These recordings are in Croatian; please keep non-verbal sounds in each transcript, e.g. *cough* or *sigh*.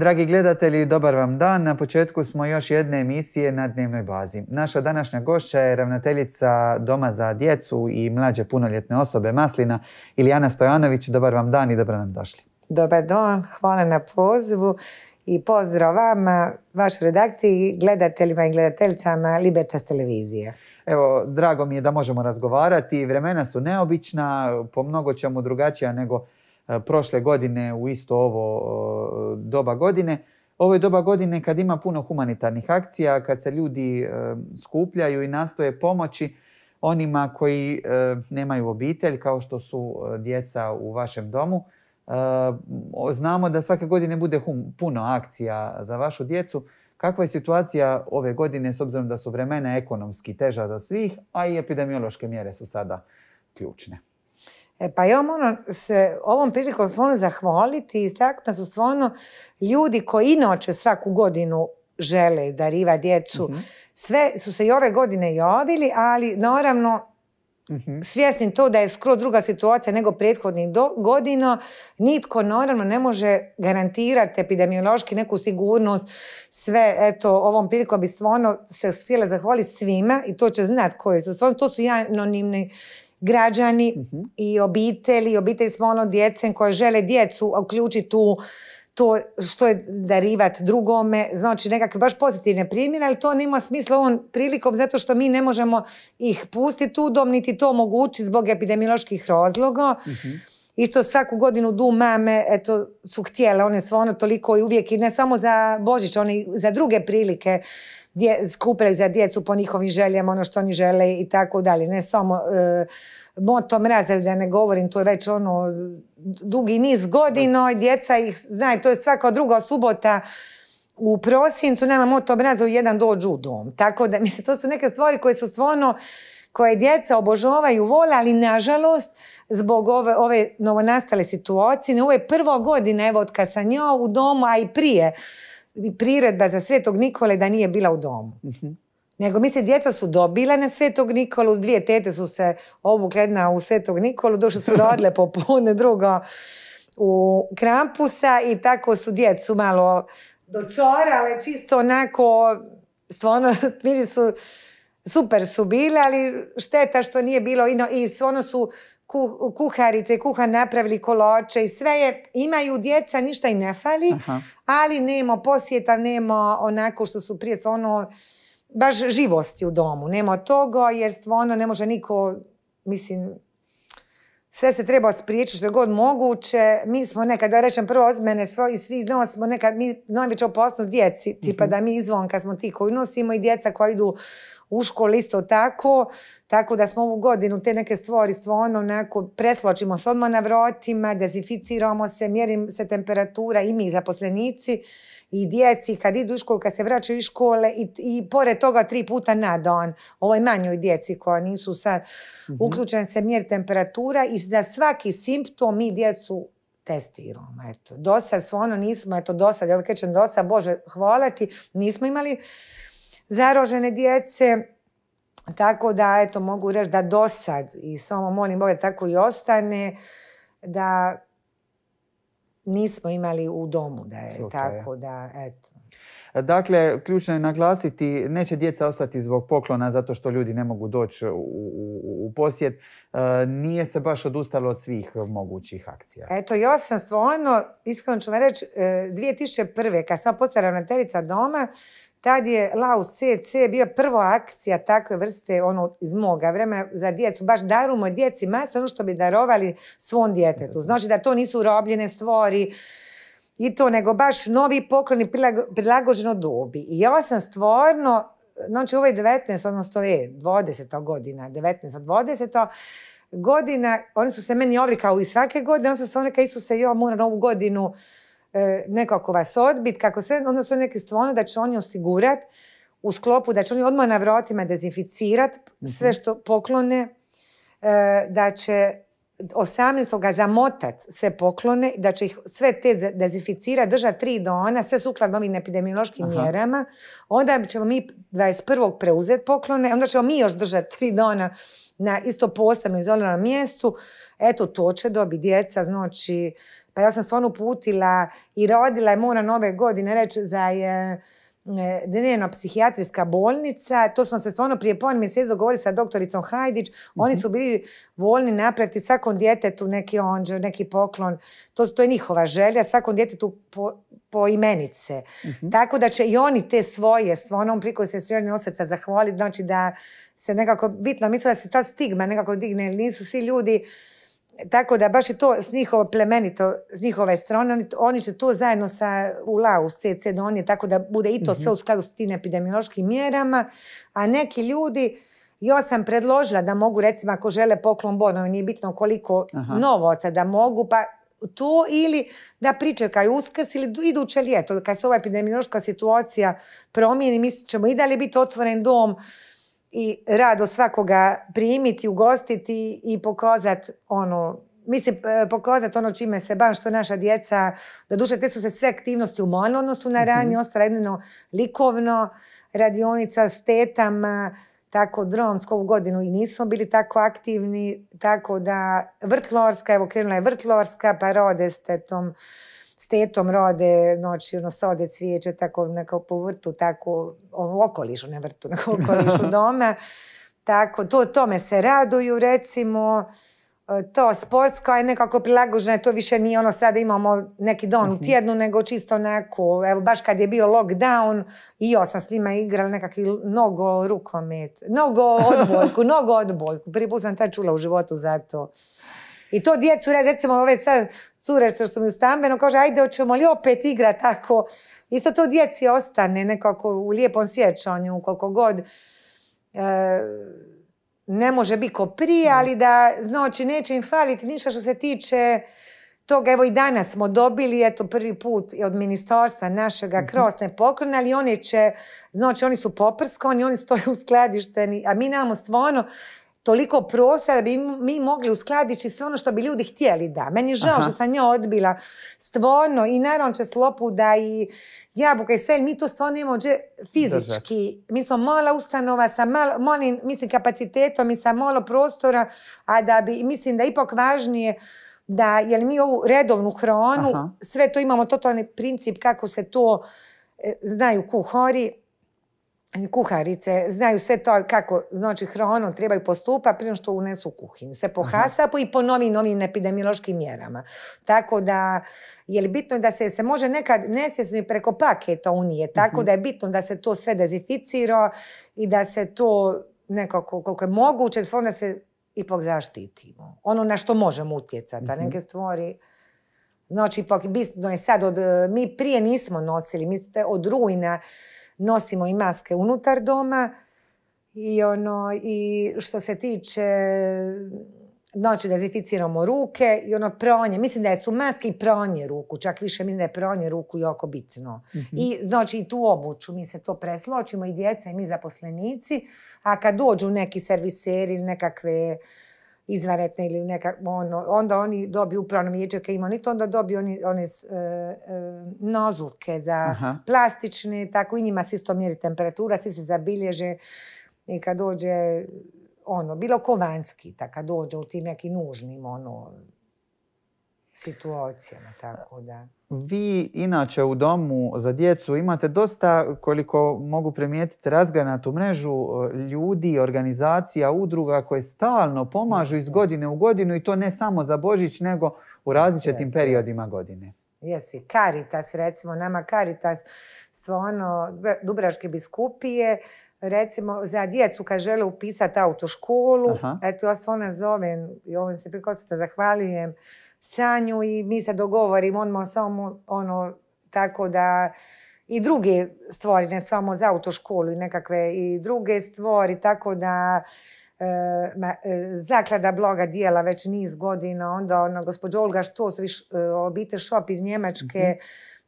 Dragi gledatelji, dobar vam dan. Na početku smo još jedne emisije na dnevnoj bazi. Naša današnja gošća je ravnateljica Doma za djecu i mlađe punoljetne osobe Maslina, Ilijana Stojanović. Dobar vam dan i dobro nam došli. Dobar dan, hvala na pozivu i pozdrav vama, vašoj redakciji, gledateljima i gledateljicama Libertas televizije. Evo, drago mi je da možemo razgovarati. Vremena su neobična, po mnogo čemu drugačija nego prošle godine u isto ovo e, doba godine. Ovo je doba godine kad ima puno humanitarnih akcija, kad se ljudi e, skupljaju i nastoje pomoći onima koji nemaju obitelj, kao što su djeca u vašem domu. Znamo da svake godine bude puno akcija za vašu djecu. Kakva je situacija ove godine s obzirom da su vremena ekonomski teža za svih, a i epidemiološke mjere su sada ključne? E, pa ja moram se ovom prilikom stvarno zahvaliti i istaknuti su stvarno ljudi koji inače svaku godinu žele dariva djecu. Mhm. Sve su se i ove godine javili, ali naravno mm svjesni to da je skroz druga situacija nego prethodnih godina, nitko naravno ne može garantirati epidemiološki neku sigurnost. Sve, eto, ovom prilikom bi stvarno se htjela zahvaliti svima i to će znati koji su. Stvarno, to su anonimni građani mhm. i obitelji, obitelji s ono djecem koje žele djecu uključiti u to što je darivat drugome, znači nekakve baš pozitivne primjere, ali to nema smisla ovom prilikom zato što mi ne možemo ih pustiti u dom, niti to omogućiti zbog epidemioloških razloga. uh Isto svaku godinu du mame eto, su htjele, one su ono toliko i uvijek i ne samo za Božić, oni za druge prilike dje, skupljaju za djecu po njihovim željama, ono što oni žele i tako dalje. Ne samo e, moto mraza, da ne govorim, to je već ono dugi niz godina djeca ih znaju, to je svaka druga subota u prosincu nema moto mraza u jedan dođu u dom. Tako da, *laughs* mislim, to su neke stvari koje su stvarno koje djeca obožavaju, vole, ali nažalost zbog ove, ove novonastale situacije, ovo je prva godina evo od kad sam u domu, a i prije priredba za Svetog Nikole da nije bila u domu. uh Nego mi se djeca su dobila na Svetog Nikolu, dvije tete su se obukle jedna u Svetog Nikolu, došli su rodile *laughs* popune, drugo u Krampusa i tako su djecu malo dočorale, čisto onako, stvarno, *laughs* vidi su, super su bile, ali šteta što nije bilo i, i stvarno su kuharice i kuhar napravili koloče i sve je, imaju djeca, ništa i ne fali, ali nema posjeta, nema onako što su prije stvarno baš živosti u domu. Nema toga jer stvarno ne može niko, mislim, sve se treba spriječiti što je god moguće. Mi smo nekad, da rečem prvo od mene, i svi nosimo nekad, mi najveća opasnost djeci, tipa mhm. da mi izvonka smo ti koji nosimo i djeca koja idu u školi isto tako, tako da smo ovu godinu te neke stvari stvarno onako presločimo se odmah na vratima, dezinficiramo se, mjerim se temperatura i mi zaposlenici i djeci kad idu u školu, kad se vraćaju iz škole i, i pored toga tri puta na dan ovoj manjoj djeci koja nisu sad mm uključen se mjeri temperatura i za svaki simptom mi djecu testiramo. Eto, do sad stvarno nismo, eto do sad, ja kažem do sad, Bože, hvala ti, nismo imali zarožene djece, tako da eto mogu reći da do sad i samo molim Boga tako i ostane da nismo imali u domu da je tako da eto. Dakle, ključno je naglasiti, neće djeca ostati zbog poklona zato što ljudi ne mogu doći u, u, posjet. E, nije se baš odustalo od svih mogućih akcija. Eto, ja sam stvarno, iskreno ću vam reći, 2001. E, kad sam postala ravnateljica doma, tad je Laus CC bio prva akcija takve vrste ono, iz moga vremena za djecu. Baš darujemo djeci masa ono što bi darovali svom djetetu. Znači da to nisu urobljene stvari i to, nego baš novi pokloni prilagođeno dobi. I ja sam stvarno, znači ovo je 19, odnosno je 20. godina, 19. 20. godina, oni su se meni kao i svake godine, on sam stvarno kao Isuse, ja moram ovu godinu nekako vas odbit, kako sve, onda su neke stvarno da će oni osigurati u sklopu, da će oni odmah na vratima dezinficirati sve mhm. što poklone, e, da će 18. zamotat sve poklone, da će ih sve te dezinficirati, držati tri dana, sve sukladno ovim epidemiološkim mjerama. Onda ćemo mi 21. preuzeti poklone, onda ćemo mi još držati tri dana na isto posebno izoliranom mjestu. Eto, to će dobiti djeca, znači, pa ja sam stvarno putila i rodila i moram nove godine reći za je Dnevno psihijatrijska bolnica, to smo se stvarno prije pola mjeseci dogovorili sa doktoricom Hajdić, oni mhm. su bili voljni napraviti svakom djetetu neki onđe, neki poklon, to, to je njihova želja, svakom djetetu po, po imenice. Mhm. Tako da će i oni te svoje, stvarno priko se srednje osrca zahvaliti, znači da se nekako bitno, mislim da se ta stigma nekako digne, nisu svi ljudi tako da baš je to s njihovo plemenito, s njihove strane, oni će to zajedno sa ULAU, CC donije, tako da bude i to sve u mhm. skladu s tim epidemiološkim mjerama, a neki ljudi, ja sam predložila da mogu, recimo, ako žele poklon bodno, nije bitno koliko Aha. novoca da mogu, pa to ili da pričekaju uskrs ili iduće ljeto, kad se ova epidemiološka situacija promijeni, mi ćemo i dalje biti otvoren dom, i rado svakoga primiti, ugostiti i pokazati ono, mislim, e, pokazati ono čime se bavim, što naša djeca, da duše te su se sve aktivnosti u mojom odnosu na ranije, mm ostala jedino likovno, radionica s tetama, tako dromsko ovu godinu i nismo bili tako aktivni, tako da vrtlorska, evo krenula je vrtlorska, pa rode s tetom tetom rode, znači ono sode cvijeće, tako neko po vrtu, tako u okolišu, ne vrtu, nego okolišu *laughs* doma. Tako, to, tome se raduju recimo, e, to sportsko je nekako prilagođeno, to više nije ono sada imamo neki dan u mhm. tjednu, nego čisto onako, evo baš kad je bio lockdown i ja sam s njima igrala nekakvi nogo rukomet, nogo odbojku, *laughs* nogo odbojku, prvi put sam taj čula u životu zato. I to djecu, recimo ove sad cure što su mi u stambeno, kaže ajde hoćemo li opet igrati tako. Isto to djeci ostane nekako u lijepom sjećanju koliko god e, ne može biti ko prije, ali da znači neće im faliti ništa što se tiče toga. Evo i danas smo dobili, eto prvi put od ministarstva našega mhm. krosne poklone, ali oni će, znači oni su poprskani, oni stoje uskladišteni, a mi nemamo stvarno toliko prostora da bi mi mogli uskladiti sve ono što bi ljudi htjeli da. Meni je žao što sam nja odbila stvarno i naravno će slopu da i jabuka i sve, mi to stvarno imamo fizički. Mi smo mala ustanova sa malo, malim, mislim, kapacitetom i sa malo prostora, a da bi, mislim da je ipak važnije da, jer mi ovu redovnu hranu, sve to imamo totalni princip kako se to e, znaju kuhari, kuharice znaju sve to kako znači hranu trebaju postupati prije što unesu u kuhinju. Se po hasapu i po novim, novim epidemiološkim mjerama. Tako da je bitno da se, se može nekad nesvjesno i preko paketa unije. Tako mhm. da je bitno da se to sve dezinficira i da se to nekako koliko je moguće onda se ipak zaštitimo. Ono na što možemo utjecati. A mhm. neke stvari Znači, ipak bitno je sad, od, mi prije nismo nosili, mi ste od rujna nosimo i maske unutar doma i ono i što se tiče znači dezinficiramo ruke i ono pronje. Mislim da su maske i pronje ruku, čak više mislim da je pronje ruku jako bitno. Mhm. I znači i tu obuću mi se to presločimo i djeca i mi zaposlenici, a kad dođu neki serviseri ili nekakve izvanretne ili neka, ono, onda oni dobiju upravno vijeće kad ima to, onda dobiju oni, one uh, za plastične, tako i njima se isto mjeri temperatura, svi se zabilježe i kad dođe ono, bilo ko vanjski, tako kad dođe u tim nekim nužnim ono, situacijama, tako da. Vi inače u domu za djecu imate dosta, koliko mogu primijetiti, razgranatu mrežu e, ljudi, organizacija, udruga koje stalno pomažu iz godine u godinu i to ne samo za Božić, nego u različitim periodima godine. Jesi, Caritas, recimo, nama Caritas, stvarno, Dubraške biskupije, recimo za djecu kad žele upisati autoškolu, eto ja stvarno zovem i ovim se prikosita zahvaljujem Sanju i mi se dogovorimo odmah samo ono tako da i druge stvari, ne samo za autoškolu i nekakve i druge stvari, tako da e, e zaklada bloga dijela već niz godina, onda ona gospođa Olga Štos, viš, e, obitelj shop iz Njemačke, mm-hmm.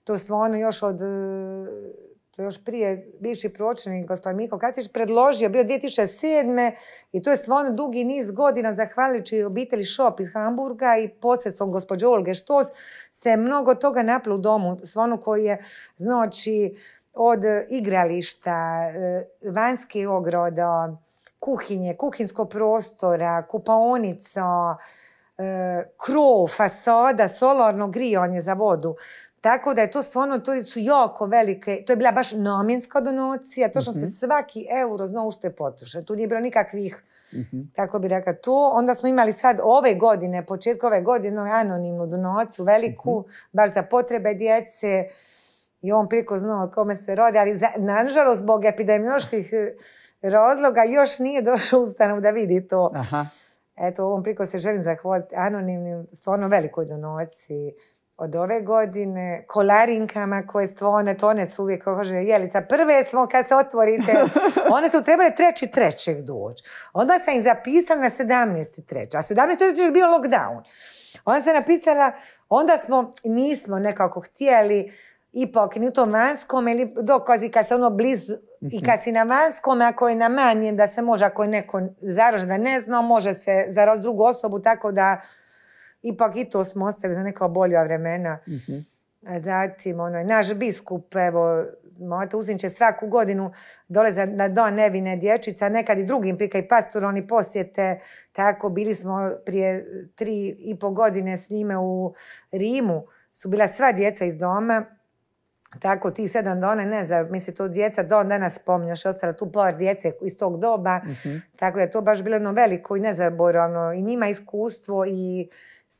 to stvarno još od to je još prije bivši pročelnik gospodin Miko Katić predložio, bio 2007. i to je stvarno dugi niz godina zahvaljujući obitelji Šop iz Hamburga i posredstvom gospođe Olge Štos se mnogo toga napilo u domu, stvarno koji je znači od igrališta, e, vanjski ogroda, kuhinje, kuhinskog prostora, kupaonica, e, krov, fasada, solarno grijanje za vodu. Tako da je to stvarno, to su jako velike, to je bila baš namjenska donacija, točno se mhm. svaki euro znao što je potrošen. Tu nije bilo nikakvih, mhm. tako bi rekla, to. Onda smo imali sad ove godine, početka ove godine, anonimnu donaciju, veliku, mhm. baš za potrebe djece. I on priko znao kome se rodi, ali nažalost zbog epidemioloških e, razloga još nije došao u ustanovu da vidi to. Aha. Eto, ovom priko se želim zahvaliti anonimnim, stvarno velikoj donaciji od ove godine, kolarinkama koje stvarno, to one su uvijek, kako kaže Jelica, prve smo kad se otvorite, *laughs* one su trebale treći trećeg doći. Onda sam ih zapisala na 17. treća, a 17. trećeg je bio lockdown. Onda sam napisala, onda smo, nismo nekako htjeli, ipak ni u tom vanjskom, ili dokazi kad se ono blizu, i mhm. kad si na vanjskom, ako je na manjem, da se može, ako je neko zaražen, da ne zna, može se zaraz drugu osobu, tako da ipak i to smo ostavili za neka bolja vremena. Mhm. Zatim, ono, naš biskup, evo, Mata Uzin će svaku godinu dole na don nevine dječica, nekad i drugim prika i pastoroni posjete. Tako, bili smo prije tri i po godine s njime u Rimu. Su bila sva djeca iz doma. Tako ti sedam dana, ne znam, misli to djeca don danas spominjaš, ostala tu par djece iz tog doba. Mhm. Tako da je to baš bilo jedno veliko i nezaboravno. I njima iskustvo i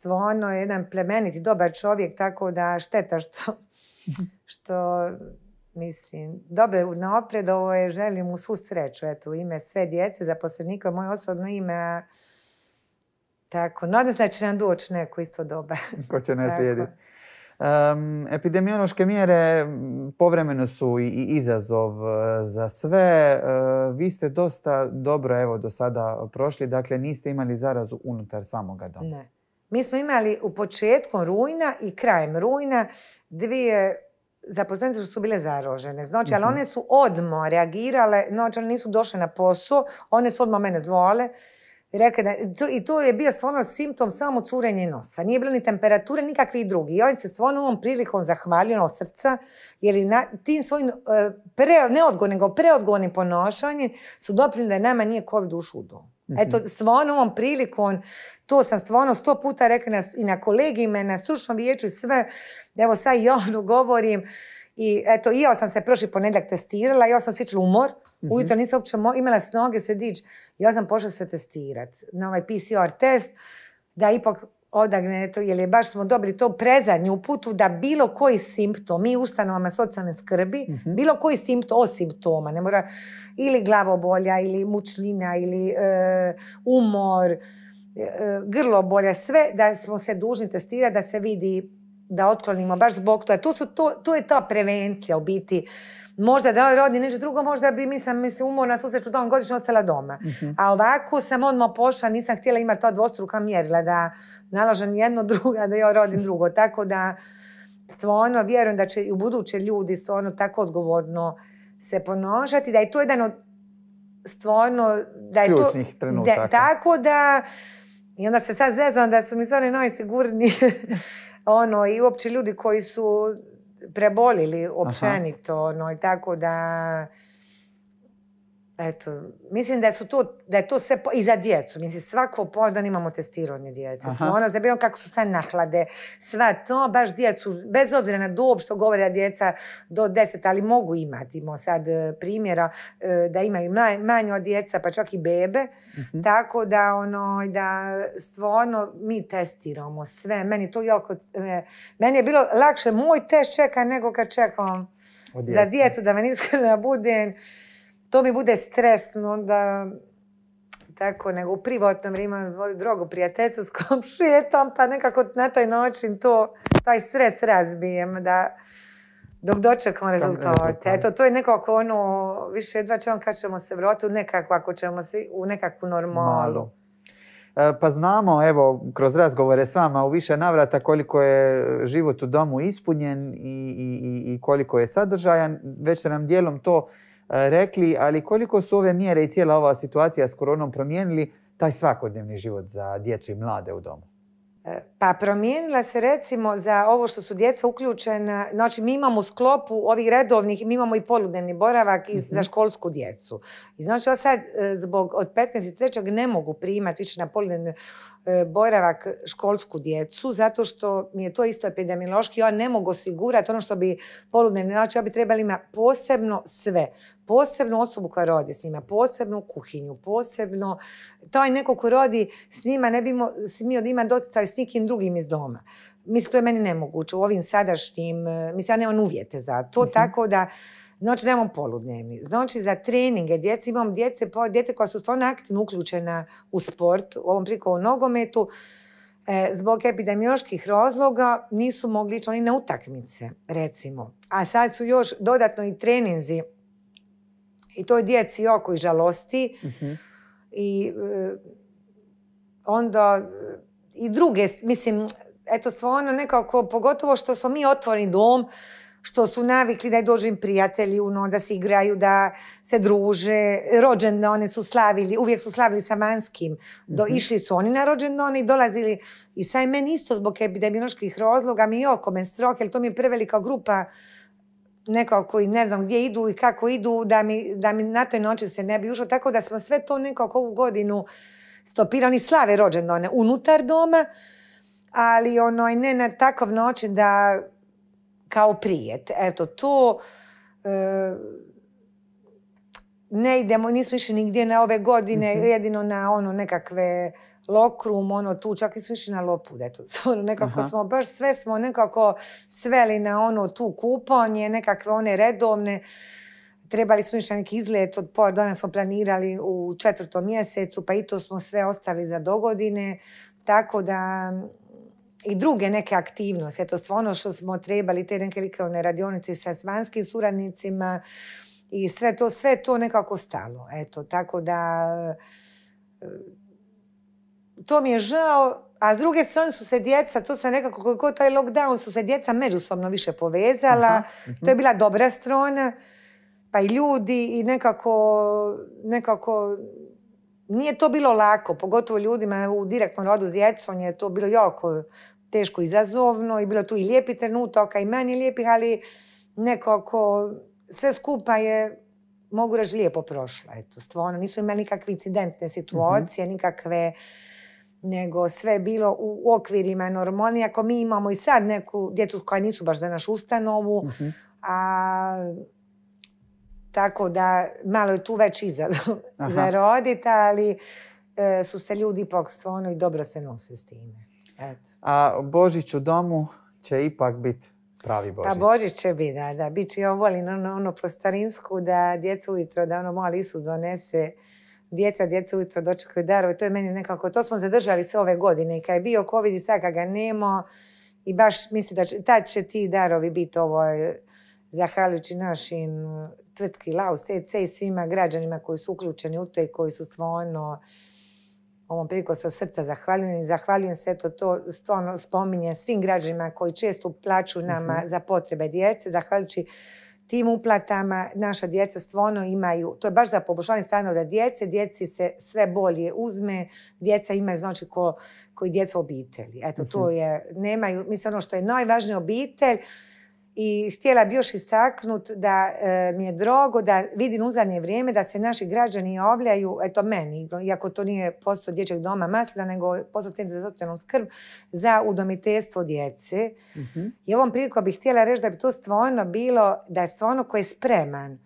stvarno je jedan plemeniti, dobar čovjek, tako da šteta što, *laughs* što mislim, dobro napred, ovo je, želim mu svu sreću, eto, u ime sve djece, zaposlenika, moje osobno ime, tako, nadam se da će nam doći neko isto doba. *laughs* Ko će ne slijediti. epidemiološke mjere povremeno su i, izazov e, za sve. E, vi ste dosta dobro evo do sada prošli, dakle niste imali zarazu unutar samoga doma. Ne. Mi smo imali u početku rujna i krajem rujna dvije zaposlenice što su bile zarožene. Znači, ali mhm. one su odmah reagirale, znači one nisu došle na posao, one su odmah mene zvale. Rekla da, I to je bio stvarno simptom samo curenja nosa. Nije bilo ni temperature, nikakvi drugi. I on se stvarno ovom prilikom zahvalio od srca, jer na, tim svojim e, pre, neodgovornim, nego preodgovornim ponašanjem su doprinili da nama nije COVID ušao u dom. Eto, mhm. stvarno ovom prilikom, to sam stvarno sto puta rekla i na kolegijima, na stručnom vijeću i sve, evo sad javno govorim, i eto, i ja sam se prošli ponedjeljak testirala, ja sam osjećala umor, mm ujutro nisam uopće imala snoge se dići, ja sam pošla se testirati na ovaj PCR test, da ipak odagne to, jer je baš smo dobili to prezadnju putu da bilo koji simptom, mi ustanovama socijalne skrbi, mhm. bilo koji simptom, o simptoma, ne mora, ili glavobolja, ili mučlina, ili e, umor, e, grlobolja, sve da smo se dužni testirati, da se vidi da otklonimo baš zbog toga. To, su, to, to je ta prevencija u biti. Možda da rodi nešto drugo, možda bi mislim, mislim umorna susreću dan godišnje ostala doma. Mhm. A ovako sam odmah pošla, nisam htjela imati ta dvostruka mjerila da nalažem jedno *laughs* drugo, da ja rodim drugo. Tako da stvarno vjerujem da će i u buduće ljudi stvarno tako odgovorno se ponašati, da je to jedan od stvarno da je to trenutaka. tako da i onda se sad zezam da su mi stvarno najsigurniji *laughs* ono i uopće ljudi koji su prebolili općenito, ono, i tako da Eto, mislim da, su to, da je to sve i za djecu. Mislim, svako dan imamo testiranje djece. Ono, za bilo kako su sve nahlade, sve to, baš djecu, bez obzira na dob što govore djeca do deset, ali mogu imati. Imamo sad e, primjera e, da imaju manje od djeca, pa čak i bebe. Mhm. Tako da, ono, da stvarno mi testiramo sve. Meni to jako, e, meni je bilo lakše moj test čeka nego kad čekam za djecu, da me iskreno *laughs* budem to mi bude stresno, onda tako, nego u privatnom imam svoju drogu prijateljcu s komšijetom, *laughs* pa nekako na taj način to, taj stres razbijem, da dok dočekam rezultate. Eto, to je nekako ono, više jedva ćemo kad ćemo se vratiti u nekako, ako ćemo se u nekakvu normalu. E, pa znamo, evo, kroz razgovore s vama u više navrata koliko je život u domu ispunjen i, i, i koliko je sadržajan. Već ste nam dijelom to rekli, ali koliko su ove mjere i cijela ova situacija s koronom promijenili taj svakodnevni život za djecu i mlade u domu? E, pa promijenila se recimo za ovo što su djeca uključena, znači mi imamo u sklopu ovih redovnih, mi imamo i poludnevni boravak i za mhm. školsku djecu. I znači sad e, zbog od 15.3. ne mogu primati više na poludnevni E, boravak školsku djecu, zato što mi je to isto epidemiološki, ja ne mogu osigurati ono što bi poludnevni, znači ja bi trebala imati posebno sve, posebnu osobu koja rodi s njima, posebnu kuhinju, posebno, taj neko ko rodi s njima ne bi smio da ima dosta s nikim drugim iz doma. Mislim, to je meni nemoguće u ovim sadašnjim, e, mislim, ja nemam uvjete za to, mhm. tako da Znači, nemam poludnevni. Znači, za treninge djece imam djece, djece koja su stvarno aktivno uključena u sport, u ovom priliku u nogometu, e, zbog epidemioloških razloga nisu mogli ići oni na utakmice, recimo. A sad su još dodatno i treninzi i to je djeci oko i žalosti. Mhm. I e, onda i druge, mislim, eto stvarno nekako, pogotovo što smo mi otvoreni dom, što su navikli da dođu im prijatelji, uno, da se igraju, da se druže. Rođendane su slavili, uvijek su slavili sa manskim. Do, mhm. Išli su oni na rođendane i dolazili. I sad meni isto zbog epidemioloških razloga mi je oko menstrok, jer to mi je prevelika grupa nekako koji ne znam gdje idu i kako idu, da mi, da mi na toj noći se ne bi ušlo. Tako da smo sve to nekako ovu godinu stopirali slave rođendane unutar doma, ali ono, ne na takav način da kao prije. Eto, to e, ne idemo, nismo išli nigdje na ove godine, mhm. jedino na ono nekakve lokrum, ono tu, čak i smo išli na lopud, eto, *laughs* ono, nekako smo baš sve smo nekako sveli na ono tu kupanje, nekakve one redovne, trebali smo išli na neki izlet, od pola dana smo planirali u četvrtom mjesecu, pa i to smo sve ostavili za dogodine, tako da i druge neke aktivnosti. Eto, stvarno što smo trebali, te neke likovne radionice sa vanjskim suradnicima i sve to, sve to nekako stalo. Eto, tako da e, to mi je žao, a s druge strane su se djeca, to sam nekako, koliko taj lockdown, su se djeca međusobno više povezala. To je mhm. bila dobra strana. Pa i ljudi i nekako, nekako nije to bilo lako, pogotovo ljudima u direktnom rodu s djecom je to bilo jako teško izazovno i bilo tu i lijepi trenutaka i meni lijepih, ali nekako sve skupa je mogu reći lijepo prošlo. Eto, stvarno, nisu imali nikakve incidentne situacije, mhm. nikakve nego sve bilo u okvirima normalni. Ako mi imamo i sad neku djecu koja nisu baš za našu ustanovu, mhm. a tako da malo je tu već izazov za roditi, ali e, su se ljudi ipak stvarno i dobro se nose s time. Eto. A Božić u domu će ipak biti pravi Božić. Pa Božić će biti, da, da. Biće, ja volim ono, ono po starinsku da djeca ujutro, da ono mali Isus donese djeca, djeca ujutro dočekaju darove. To je meni nekako, to smo zadržali sve ove godine. I kad je bio COVID i sad kad ga nema, i baš mislim da će, tad će ti darovi biti ovo, zahvaljujući našim tvrtki Laus, CC i svima građanima koji su uključeni u to i koji su stvarno ovom priliku se od srca zahvaljujem i zahvaljujem se to, to stvarno spominje svim građanima koji često uplaćuju nama mhm. za potrebe djece, zahvaljujući tim uplatama naša djeca stvarno imaju, to je baš za poboljšanje da djece, djeci se sve bolje uzme, djeca imaju znači ko, koji djeca obitelji. Eto, to mhm. je, nemaju, mislim ono što je najvažnije obitelj, i htjela bi još istaknuti da e, mi je drogo da vidim u zadnje vrijeme da se naši građani javljaju, eto meni, iako to nije posao dječjeg doma Maslina, nego posao centra za socijalnu skrb, za udomiteljstvo djece. uh I ovom prilikom bih htjela reći da bi to stvarno bilo, da je stvarno ko je spreman,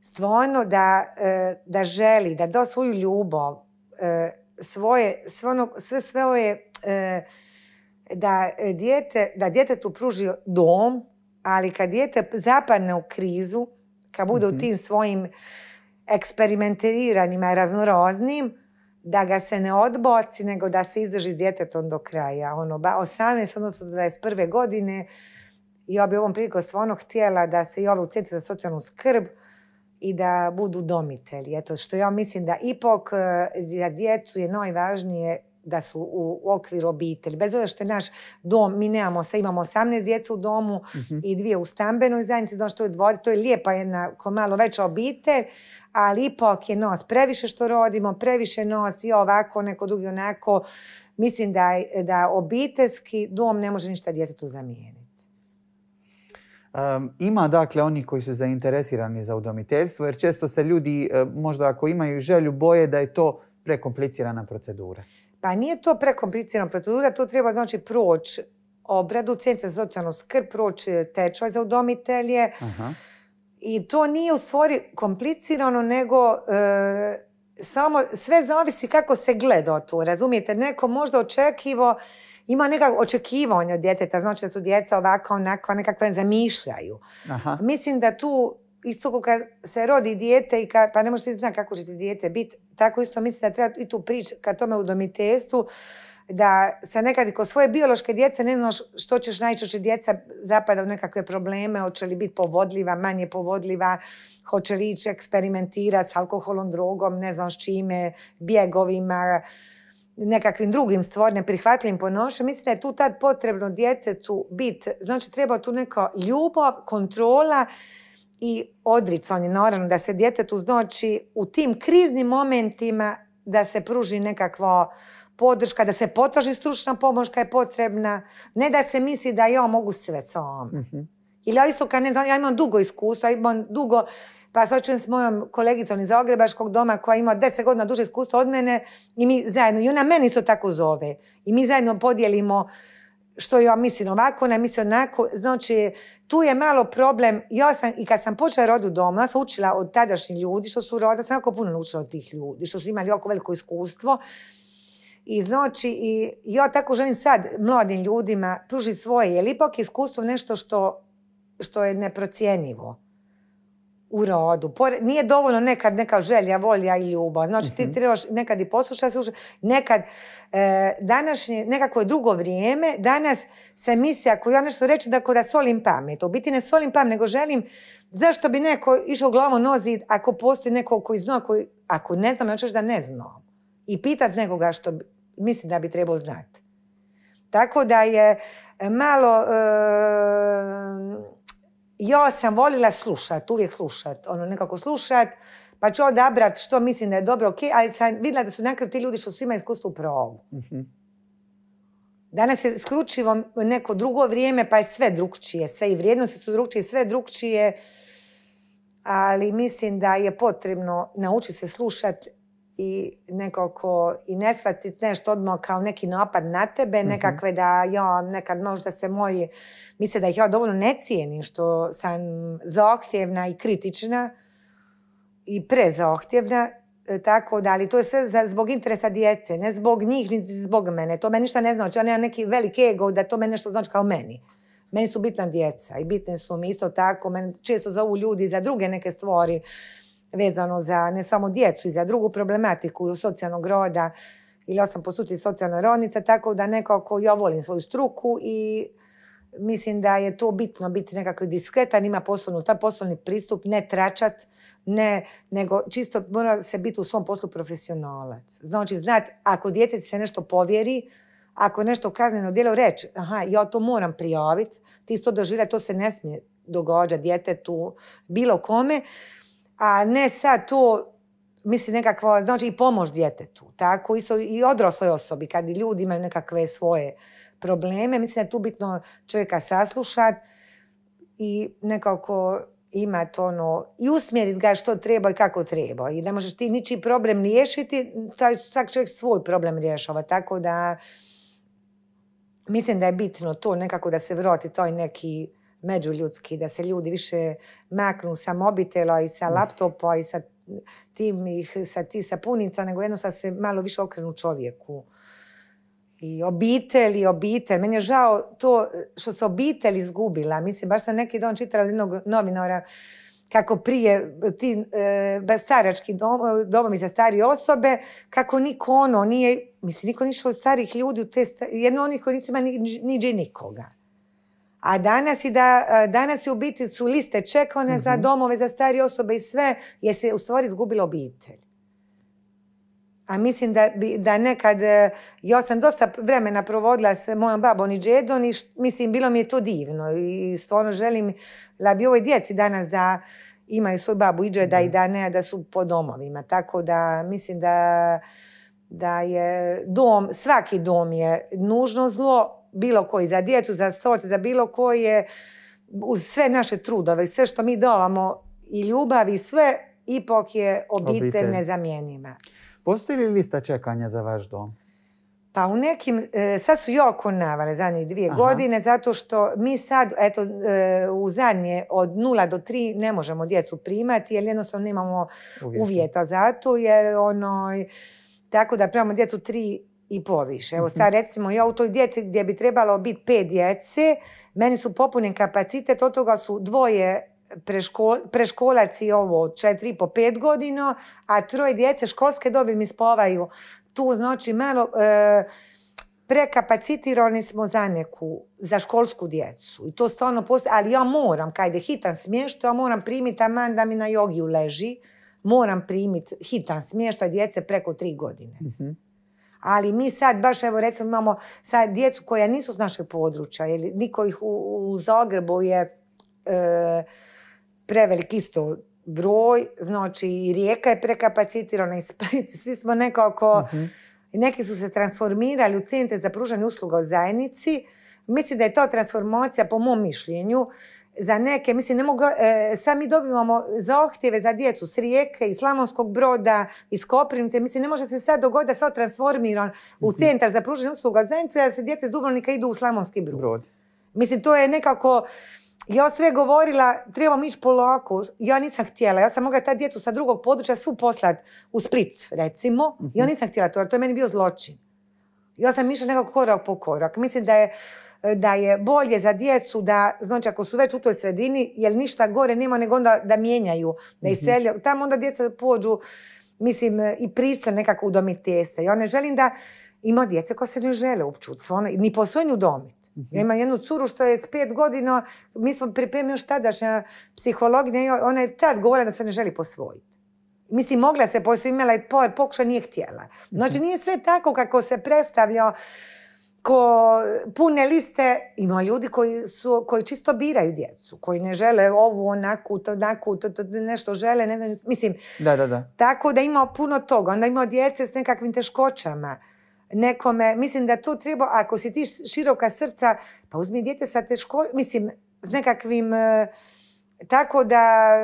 stvarno da, e, da želi, da da svoju ljubav, e, svoje, sve sve ove da e, dijete, da djetetu pruži dom, ali kad dijete zapadne u krizu, kad bude u mhm. tim svojim eksperimentiranjima raznoraznim, da ga se ne odboci, nego da se izdrži s djetetom do kraja. Ono, 18, odnosno 21. godine, ja bi ovom priliku stvarno htjela da se i ove u Centru za socijalnu skrb i da budu domitelji. Eto što ja mislim da ipak e, za djecu je najvažnije da su u okviru obitelji. Bez obzira što je naš dom, mi nemamo sve, imamo 18 djeca u domu Mhm. i dvije u stambenoj zajednici, znači to je dvoje, to je lijepa jedna ko malo veća obitelj, ali ipak je nos previše što rodimo, previše nos i ovako, neko drugi onako. Mislim da, da obiteljski dom ne može ništa djetetu zamijeniti. Um, ima dakle onih koji su zainteresirani za udomiteljstvo jer često se ljudi e, možda ako imaju želju boje da je to prekomplicirana procedura. Pa nije to prekomplicirana procedura, to treba znači proći obradu, centra za socijalnu skrb, proći tečaj za udomitelje, Aha. I to nije u stvari komplicirano, nego e, samo sve zavisi kako se gleda tu. Razumijete, neko možda očekivo, ima neka očekivanja od djeteta, znači da su djeca ovako, onako, nekakve zamišljaju. Aha. Mislim da tu isto kad se rodi dijete i kad, pa ne možeš ti znati kako će ti dijete biti, tako isto mislim da treba i tu prići kad tome udomiteljstvu, da se nekad kod svoje biološke djece ne znaš što ćeš najčešće djeca zapada u nekakve probleme, hoće li biti povodljiva, manje povodljiva, hoće li ići eksperimentirati s alkoholom, drogom, ne znam s čime, bjegovima, nekakvim drugim stvarno neprihvatljivim ponašanjem. Mislim da je tu tad potrebno djetetu biti, znači treba tu neka ljubav, kontrola i odricanje, naravno da se djetetu znači u tim kriznim momentima da se pruži nekakva podrška, da se potraži stručna pomoć kad je potrebna, ne da se misli da ja mogu sve sam. Mhm. Ili ja isto kad ne znam, ja imam dugo iskustva, imam dugo, pa sad čujem s mojom kolegicom iz Zagrebačkog doma koja ima 10 godina duže iskustva od mene i mi zajedno, i ona meni isto tako zove. I mi zajedno podijelimo što ja mislim ovako, ona misli onako. Znači, tu je malo problem. Ja sam, i kad sam počela rodu doma, ja sam učila od tadašnjih ljudi što su roda, sam jako puno naučila od tih ljudi, što su imali jako veliko iskustvo. I znači, i ja tako želim sad mladim ljudima pružiti svoje, jer ipak iskustvo nešto što, što je neprocjenjivo u rodu. Nije dovoljno nekad neka želja, volja i ljubav. Znači ti Mhm. trebaš nekad i poslušati, slušati. Nekad, e, današnje, nekako je drugo vrijeme, danas se misli, ako ja nešto reći, da ko da solim pamet. U biti ne solim pamet, nego želim, zašto bi neko išao glavom nozi ako postoji neko koji zna, koji, ako ne znam, ja da ne znam. I pitat nekoga što bi- mislim da bi trebao znati. Tako da je malo... e, ja sam volila slušat, uvijek slušat, ono nekako slušat, pa ću odabrat što mislim da je dobro, ok, ali sam vidjela da su nekako ti ljudi što su imaju iskustvo u pravu. Mhm. Danas je isključivo neko drugo vrijeme, pa je sve drugčije, sve i vrijednosti su drugčije, sve drugčije, ali mislim da je potrebno naučiti se slušat i nekako i ne shvatiti nešto odmah kao neki napad na tebe, Mhm. nekakve da ja nekad možda se moji misle da ih ja dovoljno ne cijenim, što sam zahtjevna i kritična i prezahtjevna, e, tako da, ali to je sve zbog interesa djece, ne zbog njih, niti zbog mene. To meni ništa ne znači, ja nemam neki veliki ego da to meni nešto znači kao meni. Meni su bitna djeca i bitne su mi isto tako, meni često zovu ljudi za druge neke stvari vezano za ne samo djecu i za drugu problematiku socijalnog roda ili ja sam po suci socijalna rodnica, tako da nekako ja volim svoju struku i mislim da je to bitno biti nekako diskretan, ima poslovnu, taj poslovni pristup, ne tračat, ne, nego čisto mora se biti u svom poslu profesionalac. Znači, znat, ako dijete se nešto povjeri, ako nešto kazneno djelo reći, aha, ja to moram prijaviti, ti to doživjela, to se ne smije događati djetetu, bilo kome, a ne sad to, mislim, nekakva, znači i pomoć djetetu, tako, isto i odrasloj osobi, kad i ljudi imaju nekakve svoje probleme, mislim da je tu bitno čovjeka saslušat i nekako imat ono, i usmjeriti ga što treba i kako treba. I ne možeš ti ničiji problem riješiti, taj svak čovjek svoj problem rješava, tako da mislim da je bitno to nekako da se vrati taj neki međuljudski, da se ljudi više maknu sa mobitela i sa laptopa i sa tim ih sa ti sapunica, nego jednostavno se malo više okrenu čovjeku. I obitelj i obitelj. Meni je žao to što se obitelj izgubila. Mislim, baš sam neki dan čitala od jednog novinara kako prije ti e, starački dom, domovi za starije osobe, kako niko ono nije, mislim, niko nišao od starih ljudi, u te jedno onih koji nisu imali ni, niđe nikoga. A danas, i da, danas je u biti su liste čekane za Mhm. domove za starije osobe i sve, jer se u stvari izgubila obitelj. A mislim da, da nekad, e, ja sam dosta vremena provodila s mojom babom i džedom i š- mislim, bilo mi je to divno i stvarno želim da bi ovoj djeci danas da imaju svoju babu i džeda i da ne, da su po domovima. Tako da mislim da, da je dom, svaki dom je nužno zlo, bilo koji, za djecu, za stoce, za bilo koji je, uz sve naše trudove, sve što mi davamo i ljubav i sve, ipak je obitelj, Obitelj. nezamjenjiva. Postoji li lista čekanja za vaš dom? Pa u nekim, e, sad su jako navale zadnjih dvije Aha. godine, zato što mi sad, eto, e, u zadnje od 0 do 3 ne možemo djecu primati, jer jednostavno nemamo uvjeta za to, jer ono, tako da primamo djecu 3 i poviše. Evo sad recimo ja u toj djeci gdje bi trebalo biti pet djece, meni su popunjen kapacitet, od toga su dvoje preško, preškolaci ovo 4 po 5 godina, a troje djece školske dobi mi spavaju tu znači malo e, prekapacitirani smo za neku, za školsku djecu. I to stvarno postoji, ali ja moram, kad je hitan smještaj, ja moram primiti taman da mi na jogiju leži, moram primiti hitan smještaj djece preko tri godine. Mhm. Ali mi sad baš, evo recimo imamo sad djecu koja nisu s našeg područja, jer niko ih u, u Zagrebu je e, prevelik isto broj, znači i Rijeka je prekapacitirana i Split, *laughs* svi smo nekako, i neki su se transformirali u centre za pružanje usluga u zajednici. Mislim da je to transformacija, po mom mišljenju, za neke, mislim, ne mogu, e, sad mi dobivamo zahtjeve za djecu s Rijeke, iz Slavonskog broda, iz Koprivnice, mislim, ne može se sad dogoditi da se on transformiran u centar za pružanje usluga u zajednici, da se djeca iz Dubrovnika idu u Slavonski brod. Brod. Mislim, to je nekako, ja sve govorila, trebamo ići polako. Ja nisam htjela, ja sam mogla ta djecu sa drugog područja svu poslat u Split, recimo. Ja nisam htjela to, jer to je meni bio zločin. Ja sam išla nekako korak po korak. Mislim da je, da je bolje za djecu da, znači ako su već u toj sredini, jer ništa gore nema nego onda da mijenjaju, da iseljaju. Tamo onda djeca pođu, mislim, i pristane nekako udomiteljstva. Ja ne želim da ima djece koja se ne žele uopće ni posvojenju udomiti. Ja imam jednu curu što je s pet godina, mi smo pripremili još tadašnja psihologinja, i ona je tad govorila da se ne želi posvojiti. Mislim, mogla se posvojiti, imala je par nije htjela. Znači, nije sve tako kako se predstavlja ko pune liste, ima ljudi koji, su, koji čisto biraju djecu, koji ne žele ovu, onaku, to, onaku, to, to, nešto žele, ne znam, mislim, Da, da, da. tako da ima puno toga. Onda ima djece s nekakvim teškoćama. Nekome, mislim da to treba, ako si ti široka srca, pa uzmi dijete sa teško, mislim, s nekakvim, e, tako da,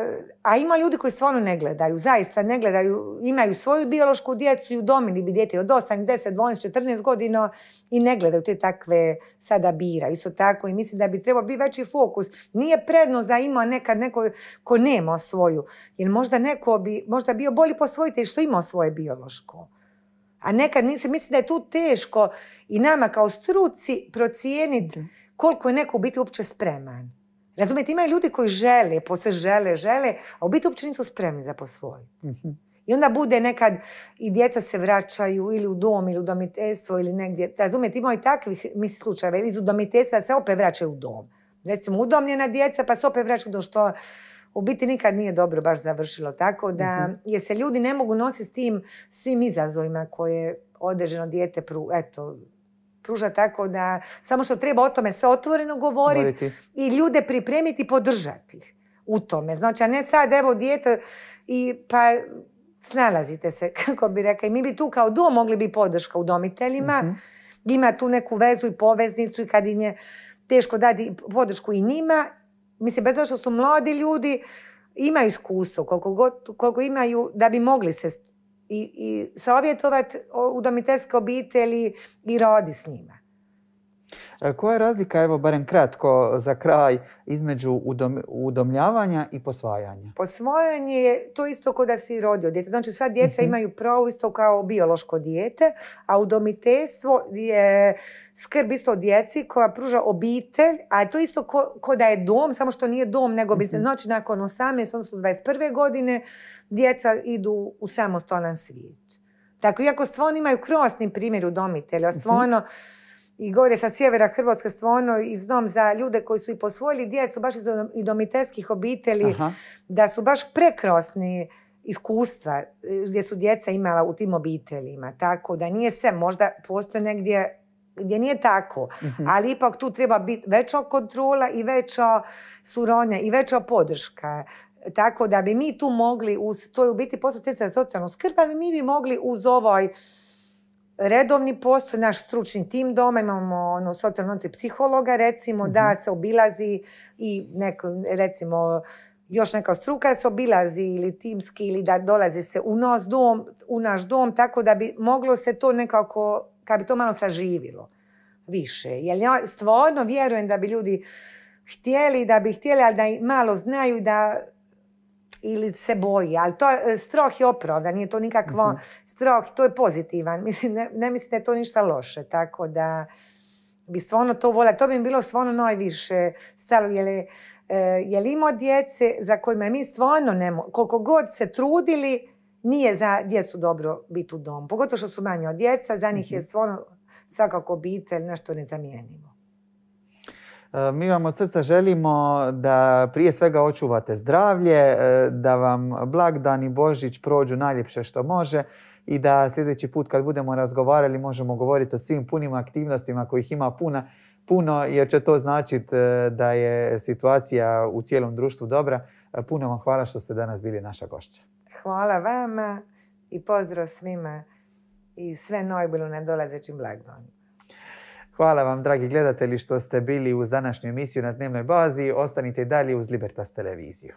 a ima ljudi koji stvarno ne gledaju, zaista ne gledaju, imaju svoju biološku djecu i udomili bi dijete od 8, 10, 12, 14 godina i ne gledaju te takve sada bira. Isto tako i mislim da bi trebao biti veći fokus. Nije prednost da ima nekad neko ko nema svoju, jer možda neko bi, možda bio bolji posvojitelj što ima svoje biološko. A nekad se misli da je tu teško i nama kao struci procijeniti koliko je neko u biti uopće spreman. Razumijete, imaju ljudi koji žele, posle žele, žele, a u biti uopće nisu spremni za posvojiti. Mhm. I onda bude nekad i djeca se vraćaju ili u dom ili u udomiteljstvo ili negdje. Razumijete, ima i takvih misli slučajeva. Ili iz udomiteljstva se opet vraćaju u dom. Recimo udomljena djeca pa se opet vraćaju do što u biti nikad nije dobro baš završilo. Tako da, jer se ljudi ne mogu nositi s tim svim izazovima koje određeno dijete pru, eto, pruža tako da samo što treba o tome sve otvoreno govoriti i ljude pripremiti i podržati ih u tome. Znači, a ne sad, evo, dijete i pa snalazite se, *laughs* kako bi rekla. I mi bi tu kao dom mogli biti podrška udomiteljima. Mhm. Ima tu neku vezu i poveznicu i kad im je teško dati podršku i njima. Mislim, bez što su mladi ljudi, imaju iskustvo koliko, god, koliko imaju da bi mogli se i, i savjetovati udomiteljske obitelji i radi s njima. E, Koja je razlika, evo barem kratko za kraj, između udom- udomljavanja i posvajanja? Posvajanje je to isto kao da si rodio dijete. Znači sva djeca Mhm. imaju pravo isto kao biološko dijete, a udomiteljstvo je skrb isto djeci koja pruža obitelj, a to isto ko, ko da je dom, samo što nije dom, nego bi se znači nakon 18, odnosno 21. godine, djeca idu u samostalan svijet. Tako, iako stvarno imaju krasni primjer udomitelja, Mhm. stvarno i gore sa sjevera Hrvatske stvarno i znam za ljude koji su i posvojili djecu baš iz idomiteljskih obitelji, da su baš prekrasni iskustva e, gdje su djeca imala u tim obiteljima. Tako da nije sve, možda postoje negdje gdje nije tako, mhm. ali ipak tu treba biti veća kontrola i veća suronja i veća podrška. Tako da bi mi tu mogli, uz, to je u biti posao za socijalnu skrb, ali mi bi mogli uz ovaj redovni posto, naš stručni tim doma, imamo ono, socijalno psihologa, recimo, da mhm. se obilazi i neko, recimo, još neka struka se obilazi ili timski ili da dolazi se u, nos dom, u naš dom, tako da bi moglo se to nekako, kad bi to malo saživilo više. Jer ja stvarno vjerujem da bi ljudi htjeli, da bi htjeli, ali da malo znaju da ili se boji, ali to je, strah je opravdan, nije to nikakvo uh strah, to je pozitivan, *laughs* mislim, ne, ne mislim da je to ništa loše, tako da bi stvarno to volila, to bi mi bilo stvarno najviše stalo, jer je li imao djece za kojima mi stvarno ne koliko god se trudili, nije za djecu dobro biti u domu. Pogotovo što su manje od djeca, za njih je mhm. stvarno svakako obitelj nešto nezamijenimo. E, mi vam od srca želimo da prije svega očuvate zdravlje, e, da vam blagdan i Božić prođu najljepše što može i da sljedeći put kad budemo razgovarali možemo govoriti o svim punim aktivnostima kojih ima puna, puno jer će to značiti e, da je situacija u cijelom društvu dobra. Puno vam hvala što ste danas bili naša gošća. Hvala vama i pozdrav svima i sve najbolje na dolazećim blagdanima. Hvala vam, dragi gledatelji, što ste bili uz današnju emisiju na dnevnoj bazi. Ostanite dalje uz Libertas televiziju.